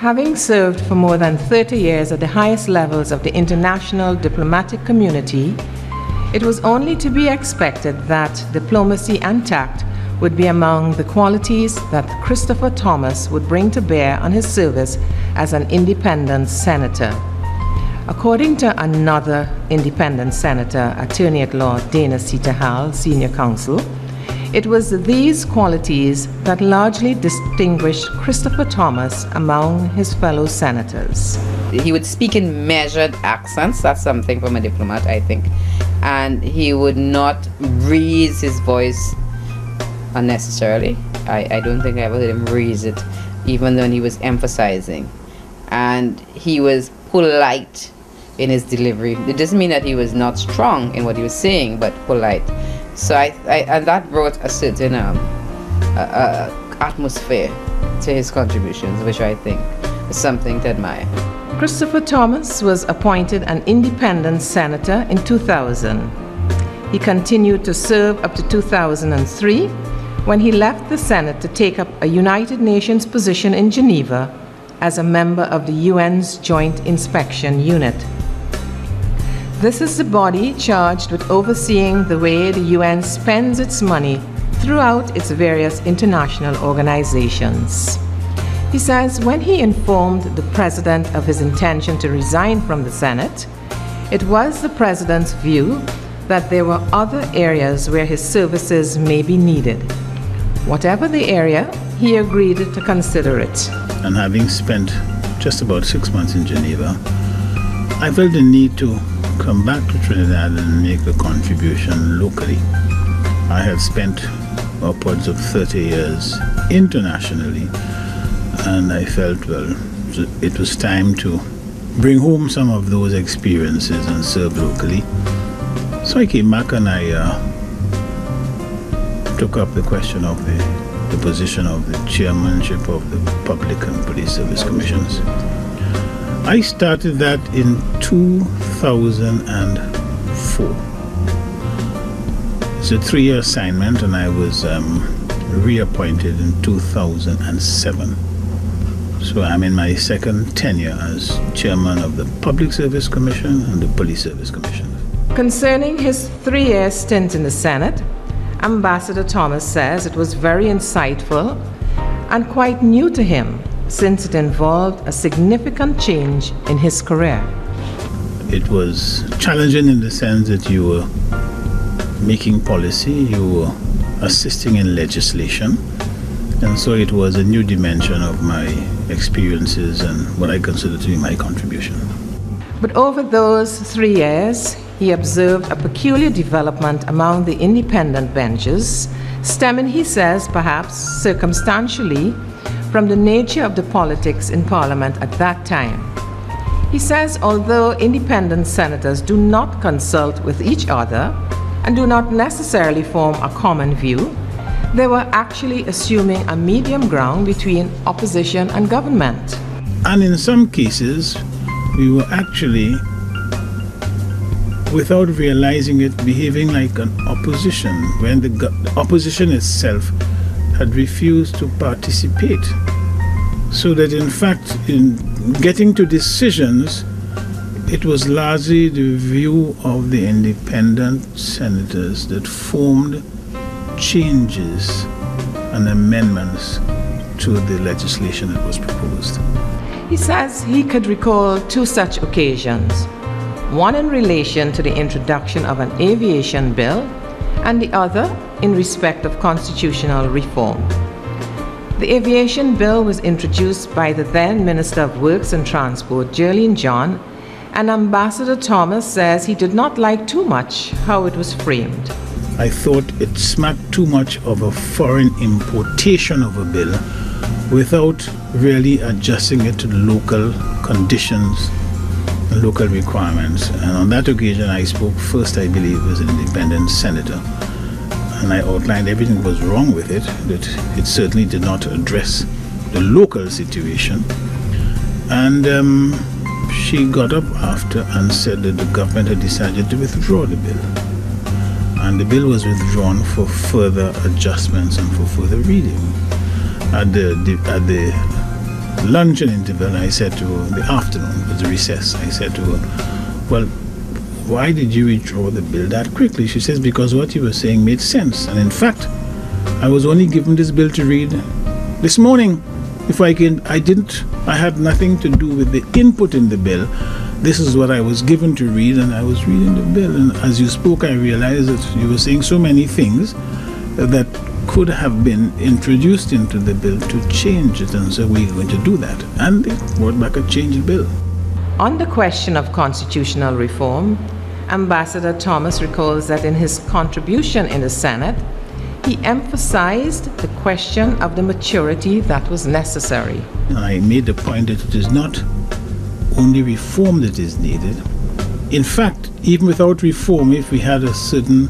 having served for more than 30 years at the highest levels of the international diplomatic community, it was only to be expected that diplomacy and tact would be among the qualities that Christopher Thomas would bring to bear on his service as an independent senator. According to another independent senator, attorney at law Dana Hall, senior counsel, it was these qualities that largely distinguished Christopher Thomas among his fellow senators. He would speak in measured accents, that's something from a diplomat, I think, and he would not raise his voice unnecessarily. I, I don't think I ever heard him raise it, even when he was emphasizing. And he was polite in his delivery. It doesn't mean that he was not strong in what he was saying, but polite. So I, I and that brought a certain um, atmosphere to his contributions, which I think is something to admire. Christopher Thomas was appointed an independent senator in 2000. He continued to serve up to 2003 when he left the Senate to take up a United Nations position in Geneva as a member of the UN's Joint Inspection Unit. This is the body charged with overseeing the way the UN spends its money throughout its various international organizations. He says when he informed the president of his intention to resign from the Senate, it was the president's view that there were other areas where his services may be needed. Whatever the area, he agreed to consider it. And having spent just about six months in Geneva, I felt the need to come back to Trinidad and make a contribution locally. I have spent upwards of 30 years internationally, and I felt, well, it was time to bring home some of those experiences and serve locally. So I came back and I uh, took up the question of the, the position of the chairmanship of the Public and Police Service Commissions. I started that in 2004. It's a three year assignment, and I was um, reappointed in 2007. So I'm in my second tenure as chairman of the Public Service Commission and the Police Service Commission. Concerning his three year stint in the Senate, Ambassador Thomas says it was very insightful and quite new to him since it involved a significant change in his career. It was challenging in the sense that you were making policy, you were assisting in legislation, and so it was a new dimension of my experiences and what I consider to be my contribution. But over those three years, he observed a peculiar development among the independent benches, stemming, he says, perhaps circumstantially from the nature of the politics in Parliament at that time. He says although independent senators do not consult with each other and do not necessarily form a common view, they were actually assuming a medium ground between opposition and government. And in some cases, we were actually, without realizing it, behaving like an opposition when the, the opposition itself had refused to participate. So that in fact, in getting to decisions, it was largely the view of the independent senators that formed changes and amendments to the legislation that was proposed. He says he could recall two such occasions one in relation to the introduction of an aviation bill, and the other in respect of constitutional reform. The aviation bill was introduced by the then Minister of Works and Transport, Jearlean John, and Ambassador Thomas says he did not like too much how it was framed. I thought it smacked too much of a foreign importation of a bill without really adjusting it to local conditions local requirements. And on that occasion, I spoke first, I believe, as an independent senator and I outlined everything that was wrong with it, that it certainly did not address the local situation. And um, she got up after and said that the government had decided to withdraw the bill. And the bill was withdrawn for further adjustments and for further reading. At the, the at the luncheon interval, I said to her, the afternoon was the recess, I said to her, well, why did you withdraw the bill that quickly? She says, because what you were saying made sense. And in fact, I was only given this bill to read this morning. If I can, I didn't, I had nothing to do with the input in the bill. This is what I was given to read, and I was reading the bill. And as you spoke, I realized that you were saying so many things that could have been introduced into the bill to change it, and so we're going to do that. And they brought back a changed bill. On the question of constitutional reform, Ambassador Thomas recalls that in his contribution in the Senate, he emphasized the question of the maturity that was necessary. I made the point that it is not only reform that is needed. In fact, even without reform, if we had a certain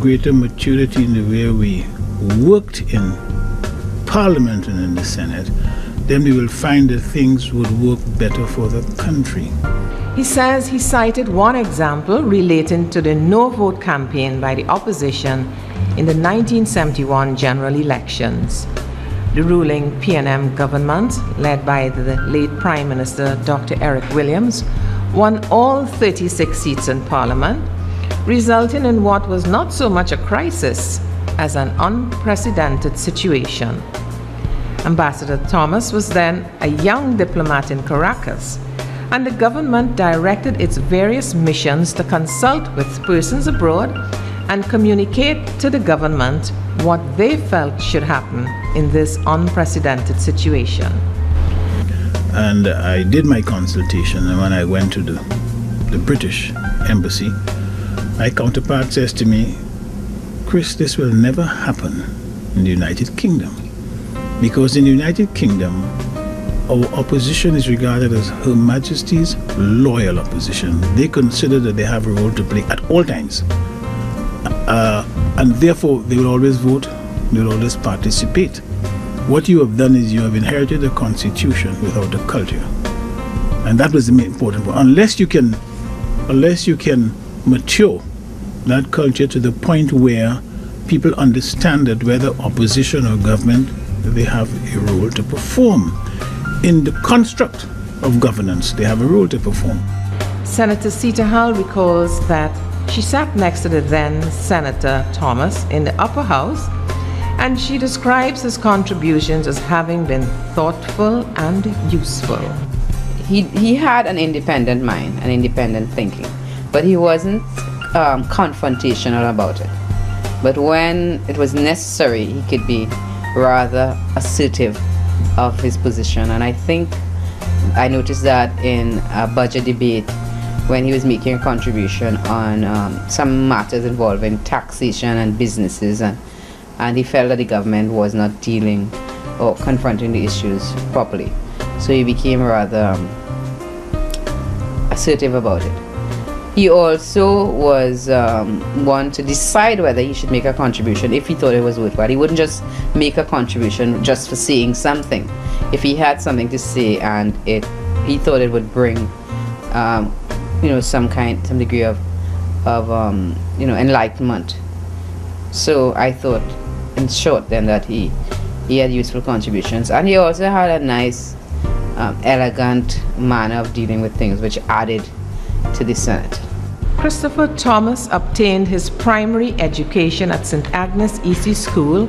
greater maturity in the way we worked in Parliament and in the Senate, then we will find that things would work better for the country. He says he cited one example relating to the no vote campaign by the opposition in the 1971 general elections. The ruling PNM government, led by the late Prime Minister Dr. Eric Williams, won all 36 seats in Parliament, resulting in what was not so much a crisis as an unprecedented situation. Ambassador Thomas was then a young diplomat in Caracas, and the government directed its various missions to consult with persons abroad and communicate to the government what they felt should happen in this unprecedented situation. And I did my consultation, and when I went to the, the British embassy, my counterpart says to me, Chris, this will never happen in the United Kingdom. Because in the United Kingdom, our opposition is regarded as Her Majesty's loyal opposition. They consider that they have a role to play at all times. Uh, and therefore, they will always vote, they will always participate. What you have done is you have inherited a constitution without a culture. And that was the main important point. Unless you can, unless you can mature that culture to the point where people understand that whether opposition or government, they have a role to perform. In the construct of governance, they have a role to perform. Senator Seetahal recalls that she sat next to the then Senator Thomas in the upper house, and she describes his contributions as having been thoughtful and useful. He, he had an independent mind, an independent thinking, but he wasn't um, confrontational about it. But when it was necessary, he could be rather assertive of his position. And I think I noticed that in a budget debate when he was making a contribution on um, some matters involving taxation and businesses, and, and he felt that the government was not dealing or confronting the issues properly. So he became rather um, assertive about it. He also was um, one to decide whether he should make a contribution if he thought it was worthwhile. He wouldn't just make a contribution just for saying something. If he had something to say and it, he thought it would bring, um, you know, some kind, some degree of, of um, you know, enlightenment. So I thought, in short, then that he, he had useful contributions, and he also had a nice, um, elegant manner of dealing with things, which added to the Senate. Christopher Thomas obtained his primary education at St. Agnes EC School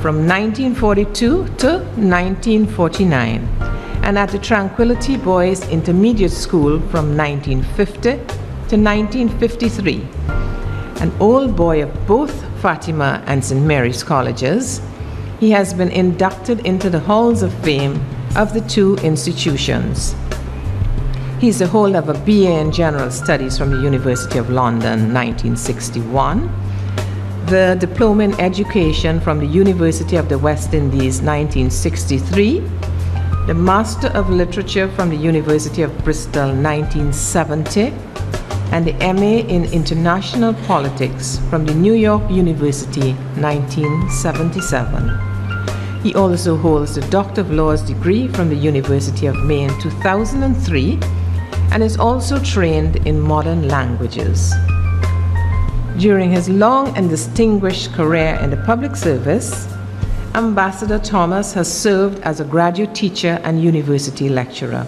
from 1942 to 1949 and at the Tranquility Boys Intermediate School from 1950 to 1953. An old boy of both Fatima and St. Mary's colleges, he has been inducted into the halls of fame of the two institutions. He's the holder of a BA in General Studies from the University of London, 1961, the Diploma in Education from the University of the West Indies, 1963, the Master of Literature from the University of Bristol, 1970, and the MA in International Politics from the New York University, 1977. He also holds the Doctor of Laws degree from the University of Maine 2003 and is also trained in modern languages. During his long and distinguished career in the public service, Ambassador Thomas has served as a graduate teacher and university lecturer.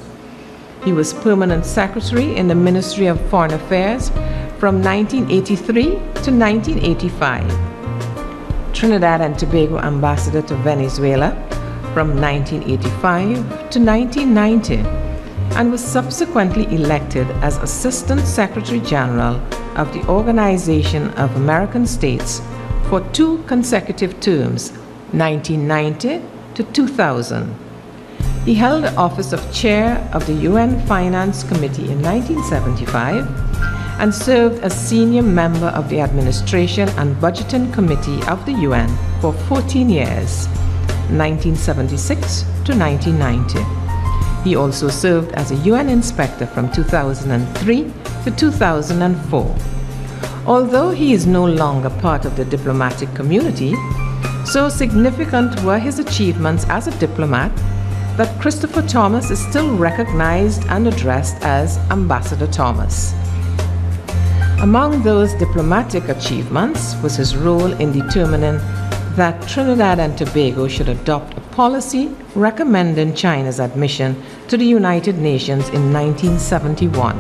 He was permanent secretary in the Ministry of Foreign Affairs from 1983 to 1985. Trinidad and Tobago ambassador to Venezuela from 1985 to 1990 and was subsequently elected as Assistant Secretary General of the Organization of American States for two consecutive terms, 1990 to 2000. He held the office of Chair of the UN Finance Committee in 1975 and served as senior member of the Administration and Budgeting Committee of the UN for 14 years, 1976 to 1990. He also served as a UN inspector from 2003 to 2004. Although he is no longer part of the diplomatic community, so significant were his achievements as a diplomat that Christopher Thomas is still recognized and addressed as Ambassador Thomas. Among those diplomatic achievements was his role in determining that Trinidad and Tobago should adopt a policy recommending China's admission to the United Nations in 1971.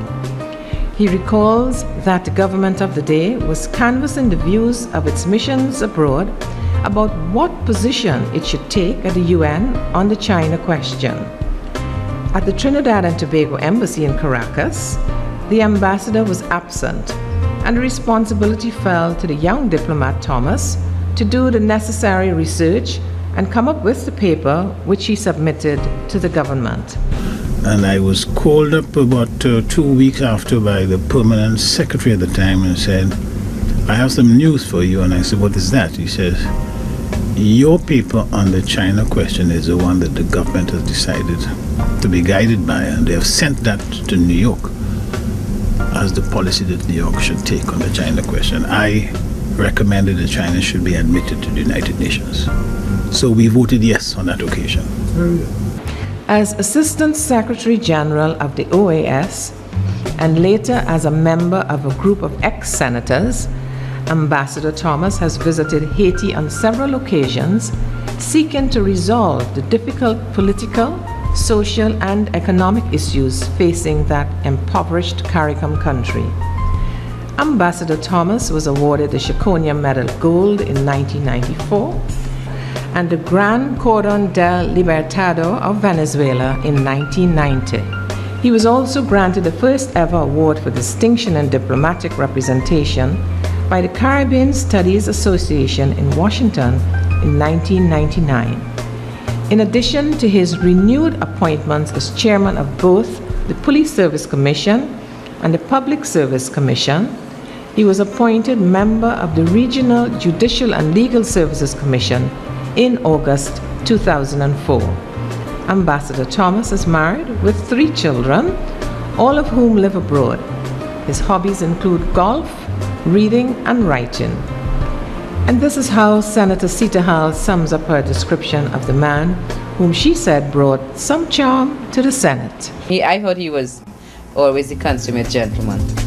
He recalls that the government of the day was canvassing the views of its missions abroad about what position it should take at the UN on the China question. At the Trinidad and Tobago Embassy in Caracas, the ambassador was absent, and the responsibility fell to the young diplomat Thomas to do the necessary research and come up with the paper which he submitted to the government. And I was called up about uh, two weeks after by the permanent secretary at the time and said, I have some news for you. And I said, What is that? He says, Your paper on the China question is the one that the government has decided to be guided by, and they have sent that to New York as the policy that New York should take on the China question. I recommended that China should be admitted to the United Nations. So we voted yes on that occasion. As Assistant Secretary General of the OAS, and later as a member of a group of ex senators, Ambassador Thomas has visited Haiti on several occasions, seeking to resolve the difficult political, social, and economic issues facing that impoverished CARICOM country. Ambassador Thomas was awarded the Chaconia Medal of Gold in 1994 and the Gran Cordon del Libertador of Venezuela in 1990. He was also granted the first ever award for distinction in diplomatic representation by the Caribbean Studies Association in Washington in 1999. In addition to his renewed appointments as chairman of both the Police Service Commission and the Public Service Commission, he was appointed member of the Regional Judicial and Legal Services Commission in August 2004. Ambassador Thomas is married with three children, all of whom live abroad. His hobbies include golf, reading, and writing. And this is how Senator Seetahal sums up her description of the man whom she said brought some charm to the Senate. He, I thought he was always the consummate gentleman.